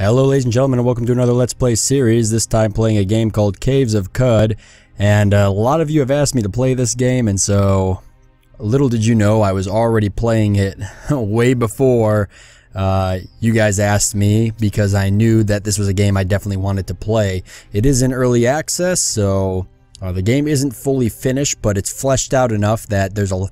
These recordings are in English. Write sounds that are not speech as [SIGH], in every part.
Hello ladies and gentlemen and welcome to another Let's Play series, this time playing a game called Caves of Qud, And uh, a lot of you have asked me to play this game and so little did you know I was already playing it [LAUGHS] way before uh, you guys asked me because I knew that this was a game I definitely wanted to play. It is in early access so uh, the game isn't fully finished but it's fleshed out enough that there's a,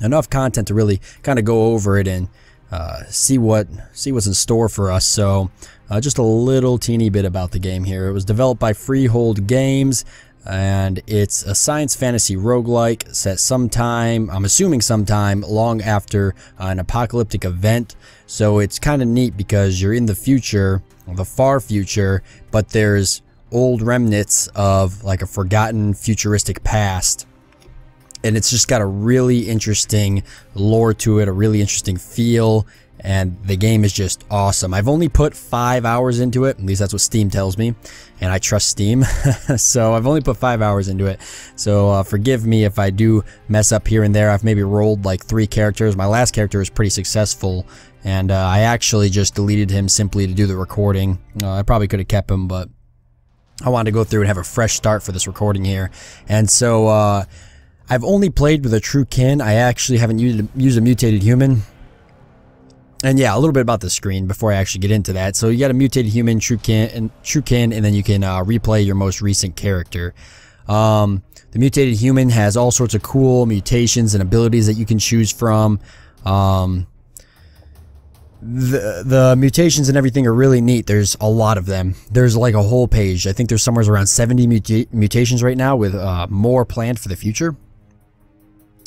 enough content to really kind of go over it and uh, see what see what's in store for us. So uh, just a little teeny bit about the game here. It was developed by Freehold Games and it's a science fantasy roguelike set sometime, I'm assuming sometime long after uh, an apocalyptic event. So it's kind of neat because you're in the future, the far future, but there's old remnants of like a forgotten futuristic past and it's just got a really interesting lore to it, a really interesting feel, and the game is just awesome. I've only put five hours into it, at least that's what Steam tells me, and I trust Steam, [LAUGHS] so I've only put five hours into it. So uh, forgive me if I do mess up here and there. I've maybe rolled like three characters. My last character is pretty successful, and uh, I actually just deleted him simply to do the recording. Uh, I probably could have kept him, but I wanted to go through and have a fresh start for this recording here, and so. I've only played with a true kin. I actually haven't used, used a mutated human. And yeah, a little bit about the screen before I actually get into that. So you got a mutated human, true kin, and true kin, and then you can uh, replay your most recent character. Um, the mutated human has all sorts of cool mutations and abilities that you can choose from. Um, the the mutations and everything are really neat. There's a lot of them. There's like a whole page. I think there's somewhere around 70 muta mutations right now, with uh, more planned for the future.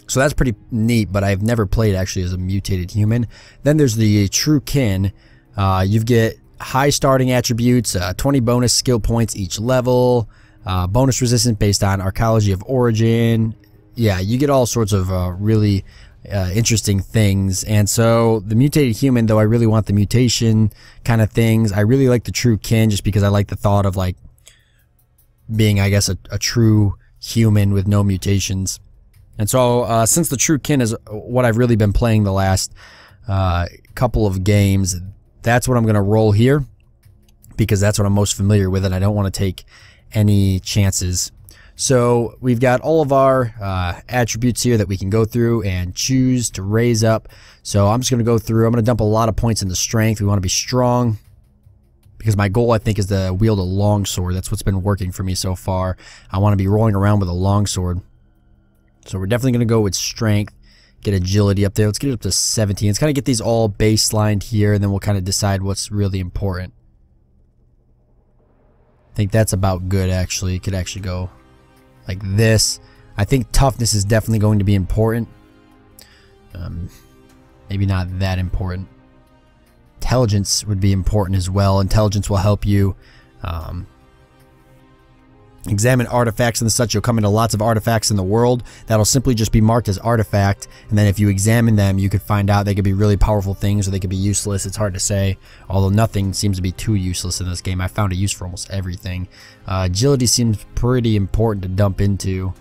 So that's pretty neat, but I've never played actually as a mutated human. Then there's the true kin. Uh, you get high starting attributes, uh, 20 bonus skill points each level, uh, bonus resistance based on arcology of origin. Yeah, you get all sorts of uh, really uh, interesting things. And so the mutated human, though I really want the mutation kind of things, I really like the true kin just because I like the thought of like being, I guess, a, a true human with no mutations. And so, uh, since the True Kin is what I've really been playing the last uh, couple of games, that's what I'm going to roll here because that's what I'm most familiar with, and I don't want to take any chances. So we've got all of our uh, attributes here that we can go through and choose to raise up. So I'm just going to go through. I'm going to dump a lot of points into strength. We want to be strong because my goal I think is to wield a long sword. That's what's been working for me so far. I want to be rolling around with a long sword. So we're definitely going to go with strength, get agility up there. Let's get it up to 17. Let's kind of get these all baselined here, and then we'll kind of decide what's really important. I think that's about good, actually. It could actually go like this. I think toughness is definitely going to be important. Um, maybe not that important. Intelligence would be important as well. Intelligence will help you um, examine artifacts and such, you'll come into lots of artifacts in the world that'll simply just be marked as artifact. And then if you examine them, you could find out they could be really powerful things or they could be useless. It's hard to say, although nothing seems to be too useless in this game. I found a use for almost everything. Uh, agility seems pretty important to dump into.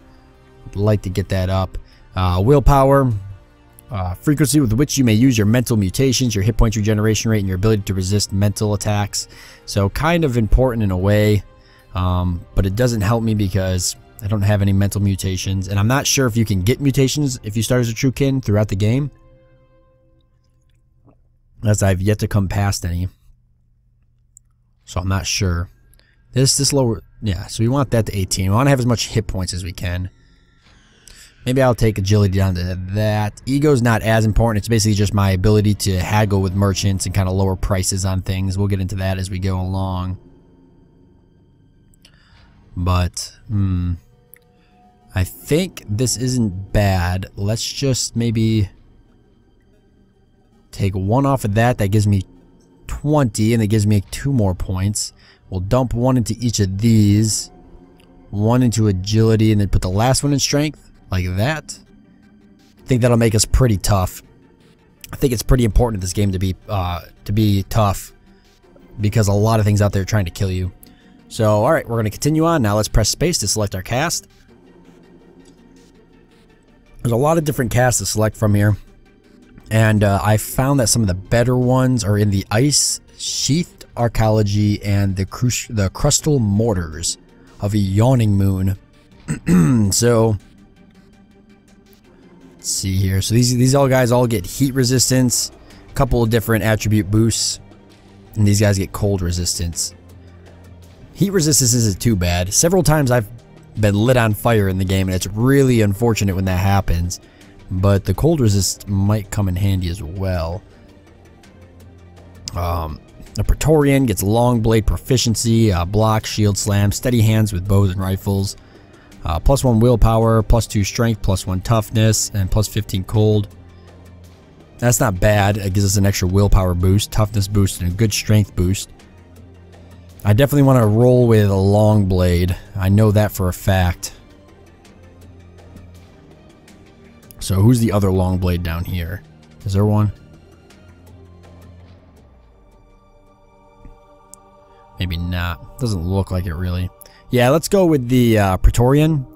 I'd like to get that up. Uh, willpower, uh, frequency with which you may use your mental mutations, your hit point regeneration rate, and your ability to resist mental attacks. So kind of important in a way. Um, but it doesn't help me because I don't have any mental mutations. And I'm not sure if you can get mutations if you start as a true kin throughout the game. As I've yet to come past any. So I'm not sure. This, this lower, yeah, so we want that to 18. We want to have as much hit points as we can. Maybe I'll take agility down to that. Ego's not as important. It's basically just my ability to haggle with merchants and kind of lower prices on things. We'll get into that as we go along. But, hmm. I think this isn't bad. Let's just maybe take one off of that. That gives me 20, and it gives me two more points. We'll dump one into each of these. One into agility, and then put the last one in strength, like that. I think that'll make us pretty tough. I think it's pretty important in this game to be uh, to be tough because a lot of things out there are trying to kill you. So, alright, we're going to continue on. Now let's press space to select our cast. There's a lot of different casts to select from here. And uh, I found that some of the better ones are in the Ice Sheathed arcology and the, the crustal mortars of a yawning moon. [CLEARS THROAT] so, let's see here. So these these all guys all get heat resistance, a couple of different attribute boosts, and these guys get cold resistance. Heat resistance isn't too bad. Several times I've been lit on fire in the game, and it's really unfortunate when that happens. But the cold resist might come in handy as well. Um, a Praetorian gets long blade proficiency, uh, block, shield slam, steady hands with bows and rifles, uh, plus one willpower, plus two strength, plus one toughness, and plus 15 cold. That's not bad. It gives us an extra willpower boost, toughness boost, and a good strength boost. I definitely want to roll with a long blade. I know that for a fact. So who's the other long blade down here? Is there one? Maybe not. Doesn't look like it really. Yeah, let's go with the uh, Praetorian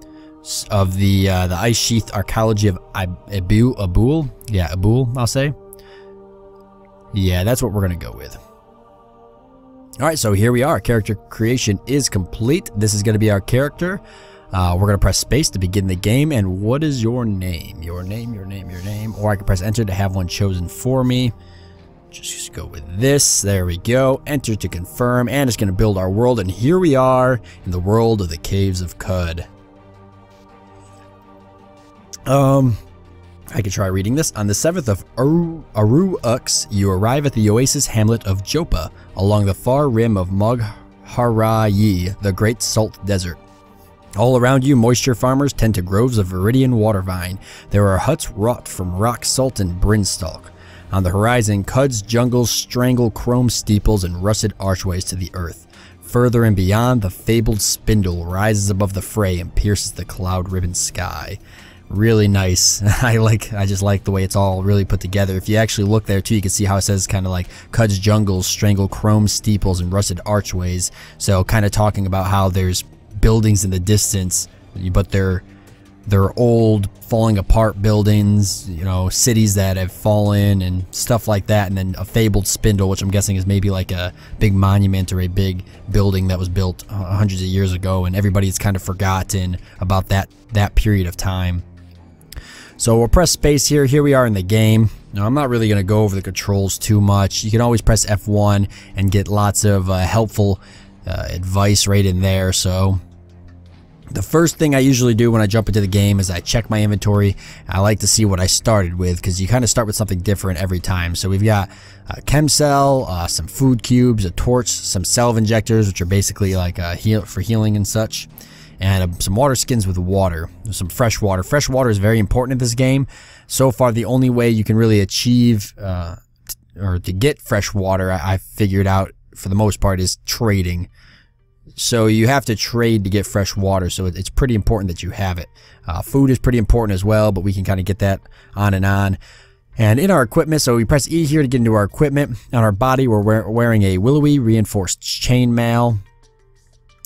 of the uh, the Ice Sheath Arcology of Abu Abul. Yeah, Abul, I'll say. Yeah, that's what we're gonna go with. All right, so here we are. Character creation is complete. This is gonna be our character. Uh, we're gonna press space to begin the game. And what is your name? Your name, your name, your name. Or I can press enter to have one chosen for me. Just go with this. There we go. Enter to confirm. And it's going to build our world. And here we are in the world of the Caves of Qud. Um, I could try reading this. On the 7th of Aru, Aru Ux, you arrive at the oasis hamlet of Joppa, along the far rim of Moghra'yi, the Great Salt Desert. All around you, moisture farmers tend to groves of viridian water vine. There are huts wrought from rock salt and brinestalk. On the horizon, Qud's jungles strangle chrome steeples and rusted archways to the earth. Further and beyond, the fabled spindle rises above the fray and pierces the cloud-ribbon sky. Really nice. [LAUGHS] I like. I just like the way it's all really put together. If you actually look there too, you can see how it says kind of like Qud's jungles strangle chrome steeples and rusted archways. So kind of talking about how there's buildings in the distance, but they're they're old, falling apart buildings, you know, cities that have fallen and stuff like that. And then a fabled spindle, which I'm guessing is maybe like a big monument or a big building that was built uh, hundreds of years ago, and everybody's kind of forgotten about that that period of time. So we'll press space here. Here we are in the game. Now, I'm not really going to go over the controls too much. You can always press F1 and get lots of uh, helpful uh, advice right in there. So the first thing I usually do when I jump into the game is I check my inventory. I like to see what I started with because you kind of start with something different every time. So we've got a chem cell, uh, some food cubes, a torch, some salve injectors, which are basically like uh, heal for healing and such, and uh, some water skins with water, some fresh water. Fresh water is very important in this game. So far, the only way you can really achieve uh, or to get fresh water, I, I figured out for the most part, is trading. So you have to trade to get fresh water, so it's pretty important that you have it. Uh, food is pretty important as well, but we can kind of get that on and on. And in our equipment, so we press E here to get into our equipment. On our body, we're wearing a willowy reinforced chainmail.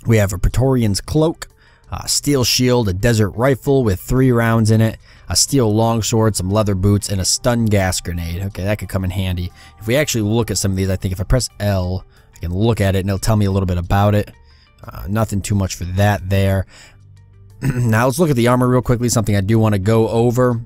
We have a Praetorian's cloak, a steel shield, a desert rifle with three rounds in it, a steel longsword, some leather boots, and a stun gas grenade. Okay, that could come in handy. If we actually look at some of these, I think if I press L, I can look at it and it'll tell me a little bit about it. Uh, nothing too much for that there. [CLEARS THROAT] now let's look at the armor real quickly, something I do want to go over.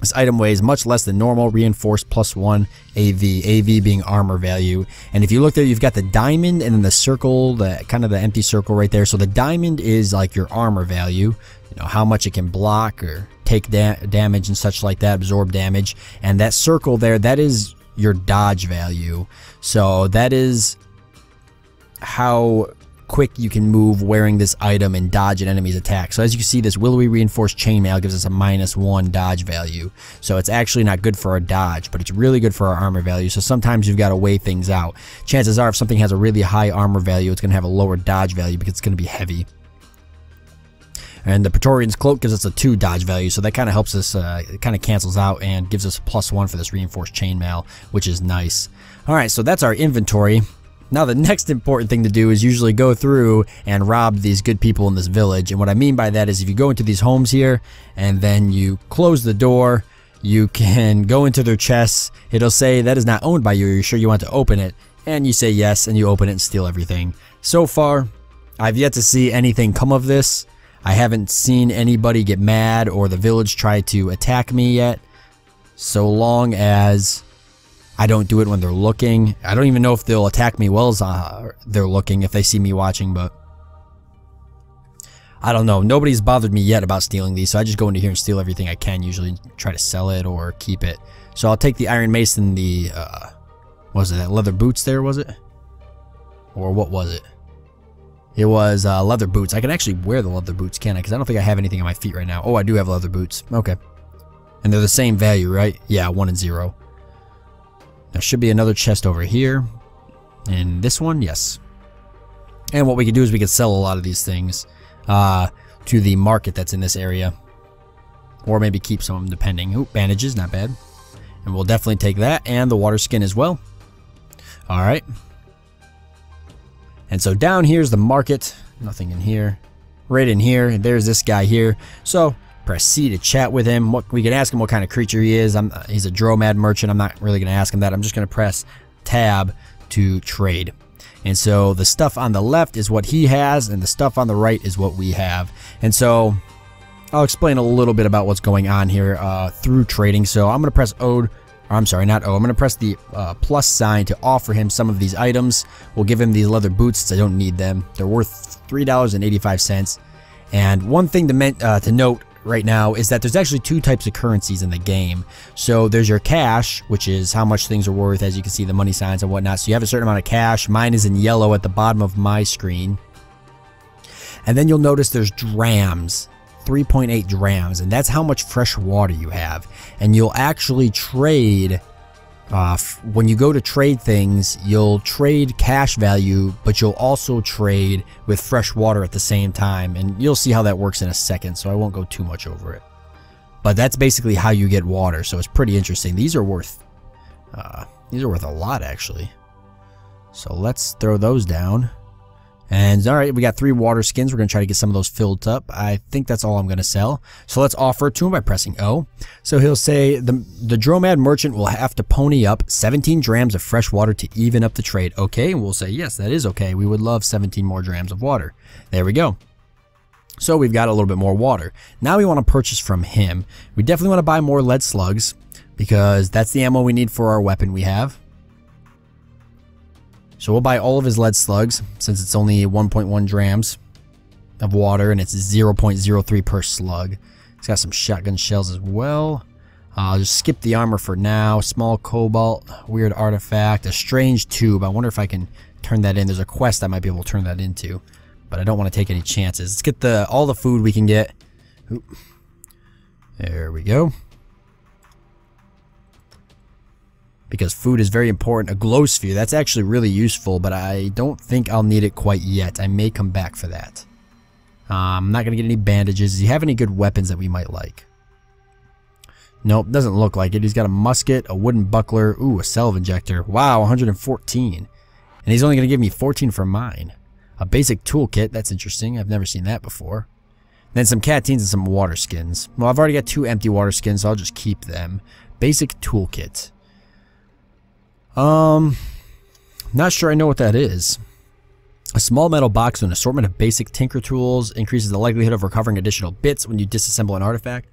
This item weighs much less than normal, reinforced plus one AV, AV being armor value. And if you look there, you've got the diamond and then the circle, the kind of the empty circle right there. So the diamond is like your armor value, you know, how much it can block or take da damage and such like that, absorb damage. And that circle there, that is your dodge value. So that is how quick you can move wearing this item and dodge an enemy's attack. So as you can see, this willowy reinforced chainmail gives us a minus one dodge value. So it's actually not good for our dodge, but it's really good for our armor value. So sometimes you've got to weigh things out. Chances are if something has a really high armor value, it's going to have a lower dodge value because it's going to be heavy. And the Praetorian's Cloak gives us a 2 dodge value, so that kind of helps us, uh, kind of cancels out and gives us plus 1 for this reinforced chainmail, which is nice. Alright, so that's our inventory. Now the next important thing to do is usually go through and rob these good people in this village. And what I mean by that is if you go into these homes here and then you close the door, you [LAUGHS] can go into their chests. It'll say that is not owned by you. Are You're sure you want to open it. and you say yes and you open it and steal everything. So far, I've yet to see anything come of this. I haven't seen anybody get mad or the village try to attack me yet. So long as I don't do it when they're looking. I don't even know if they'll attack me while uh, they're looking if they see me watching, but I don't know. Nobody's bothered me yet about stealing these, so I just go into here and steal everything I can, usually try to sell it or keep it. So I'll take the Iron Mason, the, uh, was it that leather boots there, was it? Or what was it? It was uh, leather boots. I can actually wear the leather boots, can I? Because I don't think I have anything on my feet right now. Oh, I do have leather boots. Okay. And they're the same value, right? Yeah, 1 and 0. There should be another chest over here. And this one, yes. And what we could do is we could sell a lot of these things uh, to the market that's in this area. Or maybe keep some of them depending. Ooh, bandages, not bad. And we'll definitely take that and the water skin as well. Alright. And so down here's the market. Nothing in here. Right in here, there's this guy here. So press C to chat with him. What we can ask him what kind of creature he is. I'm, he's a dromad merchant. I'm not really going to ask him that. I'm just going to press tab to trade. And so the stuff on the left is what he has, and the stuff on the right is what we have. And so I'll explain a little bit about what's going on here uh, through trading. So I'm going to press O I'm sorry, not O. I'm going to press the uh, plus sign to offer him some of these items. We'll give him these leather boots since I don't need them. They're worth $3.85. And one thing to, uh, to note right now is that there's actually two types of currencies in the game. So there's your cash, which is how much things are worth, as you can see the money signs and whatnot. So you have a certain amount of cash. Mine is in yellow at the bottom of my screen. And then you'll notice there's drams. 3.8 drams, and that's how much fresh water you have. And you'll actually trade, uh, when you go to trade things, you'll trade cash value, but you'll also trade with fresh water at the same time. And you'll see how that works in a second, so I won't go too much over it. But that's basically how you get water, so it's pretty interesting. These are worth, uh, these are worth a lot actually. So let's throw those down. And all right, we got three water skins. We're going to try to get some of those filled up. I think that's all I'm going to sell. So let's offer to him by pressing O. So he'll say the, the Dromad merchant will have to pony up 17 drams of fresh water to even up the trade. Okay, and we'll say, yes, that is okay. We would love 17 more drams of water. There we go. So we've got a little bit more water. Now we want to purchase from him. We definitely want to buy more lead slugs because that's the ammo we need for our weapon we have. So we'll buy all of his lead slugs since it's only 1.1 drams of water and it's 0.03 per slug. He's got some shotgun shells as well. Uh, I'll just skip the armor for now. Small cobalt, weird artifact, a strange tube. I wonder if I can turn that in. There's a quest I might be able to turn that into, but I don't want to take any chances. Let's get the all the food we can get. Oop. There we go. Because food is very important. A glow sphere, that's actually really useful, but I don't think I'll need it quite yet. I may come back for that. Um, I'm not going to get any bandages. Does he have any good weapons that we might like? Nope, doesn't look like it. He's got a musket, a wooden buckler, ooh, a salve injector. Wow, 114. And he's only going to give me 14 for mine. A basic toolkit, that's interesting. I've never seen that before. Then some catines and some water skins. Well, I've already got two empty water skins, so I'll just keep them. Basic toolkit. Um, not sure I know what that is. A small metal box with an assortment of basic tinker tools increases the likelihood of recovering additional bits when you disassemble an artifact.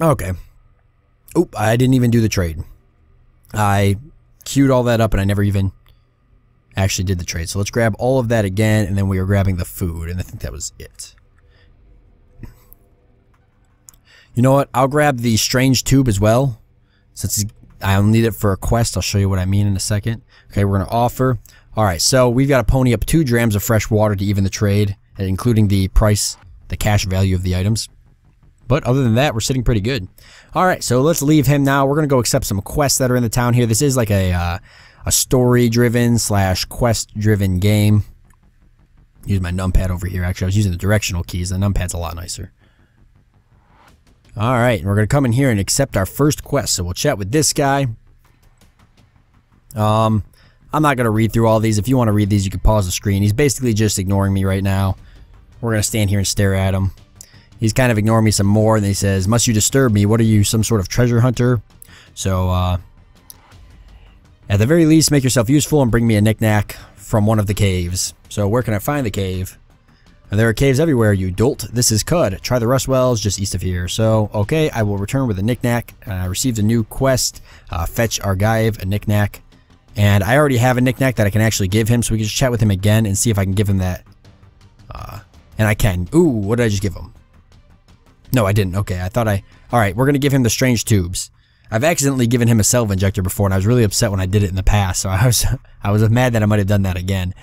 Okay. Oop, I didn't even do the trade. I queued all that up and I never even actually did the trade. So let's grab all of that again and then we are grabbing the food and I think that was it. You know what? I'll grab the strange tube as well since I'll need it for a quest, I'll show you what I mean in a second. Okay, we're going to offer. All right, so we've got to pony up two drams of fresh water to even the trade, including the price, the cash value of the items. But other than that, we're sitting pretty good. All right, so let's leave him now. We're going to go accept some quests that are in the town here. This is like a, uh, a story-driven slash quest-driven game. Use my numpad over here. Actually, I was using the directional keys. The numpad's a lot nicer. Alright, we're going to come in here and accept our first quest. So we'll chat with this guy. Um, I'm not going to read through all these. If you want to read these, you can pause the screen. He's basically just ignoring me right now. We're going to stand here and stare at him. He's kind of ignoring me some more, and he says, Must you disturb me? What are you, some sort of treasure hunter? So, uh, At the very least, make yourself useful and bring me a knickknack from one of the caves. So where can I find the cave? There are caves everywhere, you dolt. This is Qud. Try the rust wells just east of here. So, okay, I will return with a knickknack. I uh, received a new quest. Uh, fetch Argyve, a knickknack. And I already have a knickknack that I can actually give him, so we can just chat with him again and see if I can give him that. Uh, and I can. Ooh, what did I just give him? No, I didn't. Okay, I thought I... Alright, we're going to give him the strange tubes. I've accidentally given him a salve injector before, and I was really upset when I did it in the past, so I was, [LAUGHS] I was mad that I might have done that again.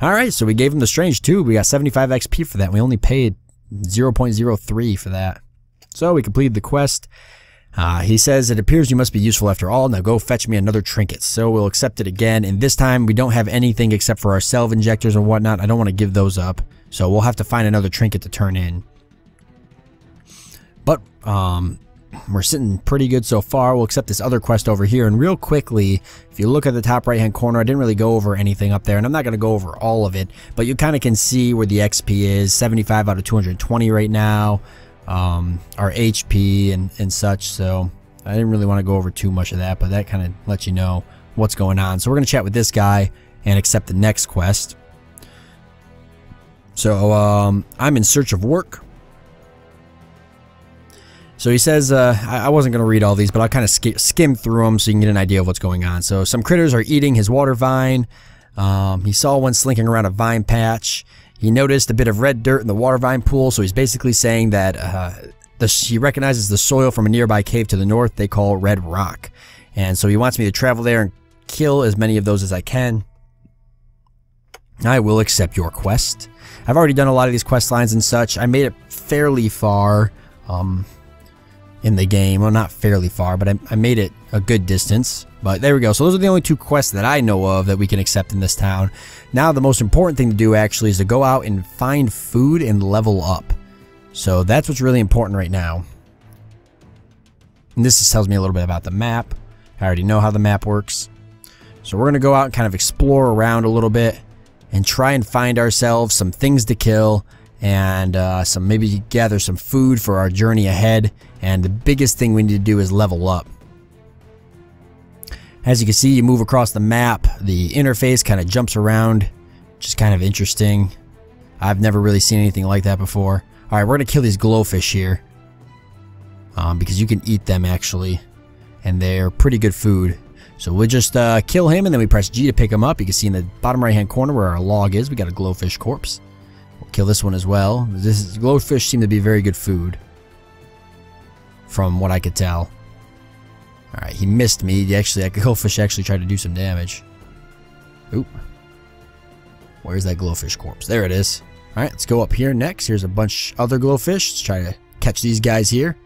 Alright, so we gave him the strange tube. We got 75 XP for that. We only paid 0.03 for that. So we completed the quest. Uh, he says, it appears you must be useful after all. Now go fetch me another trinket. So we'll accept it again. And this time we don't have anything except for our salve injectors and whatnot. I don't want to give those up. So we'll have to find another trinket to turn in. But um, we're sitting pretty good so far. We'll accept this other quest over here. And real quickly, if you look at the top right hand corner, I didn't really go over anything up there. And I'm not going to go over all of it. But you kind of can see where the XP is. 75 out of 220 right now. Um, our HP and, and such. So I didn't really want to go over too much of that. But that kind of lets you know what's going on. So we're going to chat with this guy and accept the next quest. So um, I'm in search of work. So he says, uh, I wasn't going to read all these, but I'll kind of sk skim through them so you can get an idea of what's going on. So some critters are eating his water vine. Um, he saw one slinking around a vine patch. He noticed a bit of red dirt in the water vine pool, so he's basically saying that uh, the, he recognizes the soil from a nearby cave to the north they call Red Rock. And so he wants me to travel there and kill as many of those as I can. I will accept your quest. I've already done a lot of these quest lines and such. I made it fairly far. Um, in the game. Well, not fairly far, but I, I made it a good distance. But there we go. So those are the only two quests that I know of that we can accept in this town. Now the most important thing to do actually is to go out and find food and level up. So that's what's really important right now. And this just tells me a little bit about the map. I already know how the map works. So we're going to go out and kind of explore around a little bit and try and find ourselves some things to kill and uh, some maybe gather some food for our journey ahead. And the biggest thing we need to do is level up. As you can see, you move across the map. The interface kind of jumps around, is kind of interesting. I've never really seen anything like that before. Alright, we're going to kill these glowfish here. Um, because you can eat them, actually. And they're pretty good food. So we'll just uh, kill him, and then we press G to pick him up. You can see in the bottom right-hand corner where our log is, we got a glowfish corpse. Kill this one as well. This glowfish seem to be very good food. From what I could tell. Alright, he missed me. He actually, that glowfish actually tried to do some damage. Oop. Where's that glowfish corpse? There it is. Alright, let's go up here next. Here's a bunch other glowfish. Let's try to catch these guys here.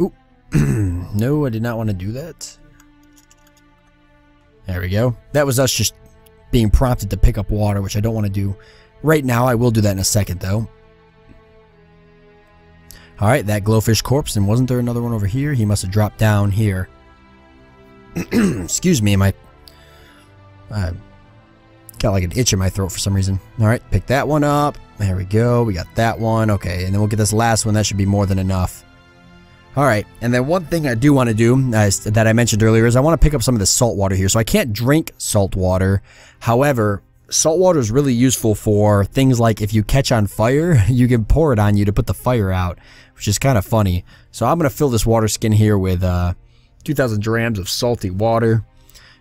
Oop. [CLEARS THROAT] no, I did not want to do that. There we go. That was us just being prompted to pick up water, which I don't want to do Right now, I will do that in a second, though. Alright, that glowfish corpse, and wasn't there another one over here? He must have dropped down here. [CLEARS THROAT] Excuse me, my... I got like an itch in my throat for some reason. Alright, pick that one up. There we go. We got that one. Okay, and then we'll get this last one. That should be more than enough. Alright, and then one thing I do want to do uh, that I mentioned earlier is I want to pick up some of the salt water here. So I can't drink salt water. However, salt water is really useful for things like if you catch on fire, [LAUGHS] you can pour it on you to put the fire out, which is kind of funny. So I'm going to fill this water skin here with uh, 2,000 grams of salty water.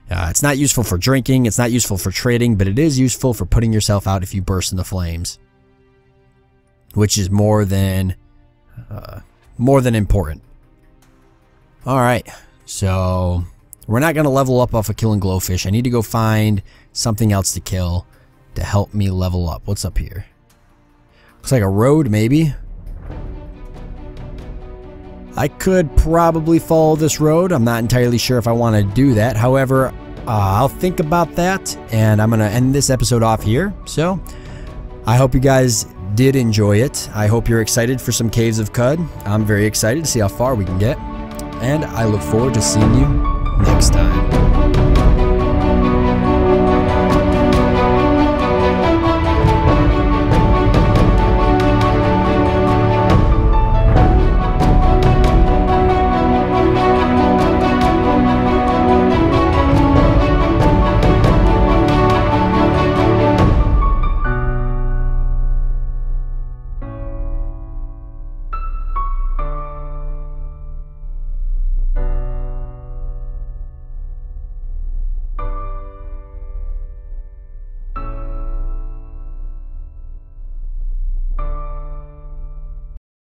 Uh, it's not useful for drinking, it's not useful for trading, but it is useful for putting yourself out if you burst into flames. Which is more than, uh, more than important. Alright, so we're not going to level up off of killing glowfish. I need to go find something else to kill to help me level up. What's up here? Looks like a road, maybe. I could probably follow this road. I'm not entirely sure if I want to do that. However, uh, I'll think about that, and I'm going to end this episode off here. So, I hope you guys did enjoy it. I hope you're excited for some Caves of Qud. I'm very excited to see how far we can get, and I look forward to seeing you next time.